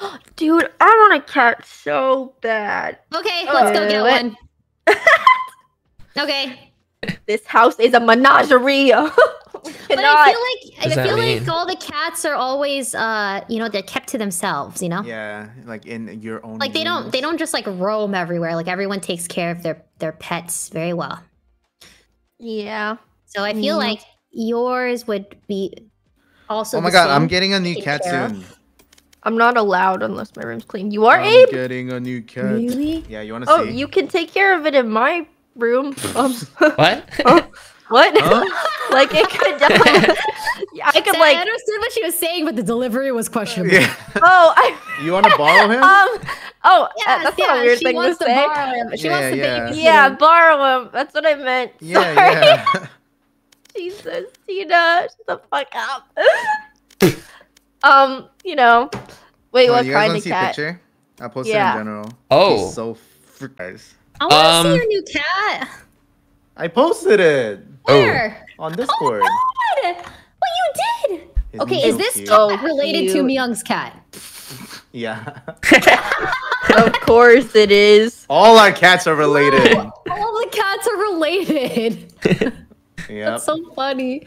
Dude, I want a cat so bad. Okay, let's go get Uh, one. okay. This house is a menagerie. We But I feel like does I that feel like all the cats are always uh you know they're kept to themselves, you know? Yeah, like in your own. Like they don't they don't just like roam everywhere. Like everyone takes care of their their pets very well. yeah. So I feel Mm. like yours would be also Oh my the god, I'm getting a new Take cat care of. Soon. I'm not allowed unless my room's clean. You are, I'm Abe? getting a new cat. Really? Yeah, you want to Oh, see? Oh, you can take care of it in my room. Um, What? what? Huh? like it could. Yeah, I could I like. understood what she was saying, but the delivery was questionable. Yeah. Oh, I. You want to borrow him? Um. Oh, uh, that's yeah, not a weird thing to wants to say. borrow him. She Yeah, wants to yeah. Yeah, him. borrow him. That's what I meant. yeah, Sorry. yeah. Jesus, Tina, shut the fuck up. um, you know. Wait, Come on, what you guys kind wanna of see a cat? picture? I posted Yeah. in general. Oh. He's so frick guys. I want to Um, see your new cat. I posted it Oh. Where? on Oh Discord. my god! What you did? Isn't Okay, he is so this cute? cat Oh, related to. Myung's cat? Yeah. of course it is. All our cats are related. All the cats are related. yeah. That's so funny.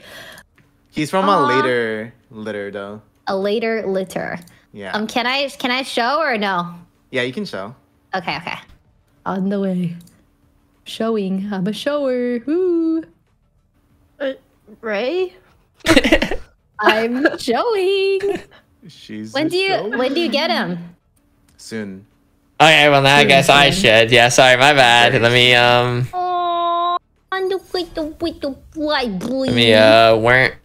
He's from Aw. a later litter though. A later litter. Yeah. Um, can I can I show or no? yeah, you can show. Okay, okay. On the way. Showing. I'm a shower. Woo. Uh, Rae? I'm showing. She's When do you show. when do you get him? soon? Okay, well now I guess I should. Yeah, sorry, my bad. Let me um Oh, little little white boy. let me uh weren't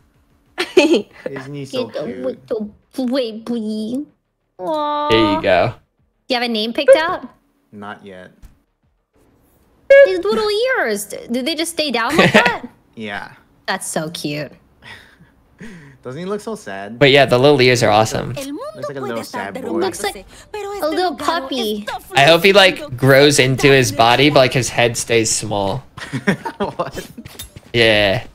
Isn't he so Get cute? little white boy. There you go. Do you have a name picked out? Not yet. These little ears. Do they just stay down like that? Yeah. That's so cute. Doesn't he look so sad? But yeah, the little ears are awesome. Looks like a little sad boy. Looks like a little puppy. I hope he like grows into his body, but like his head stays small. what? Yeah.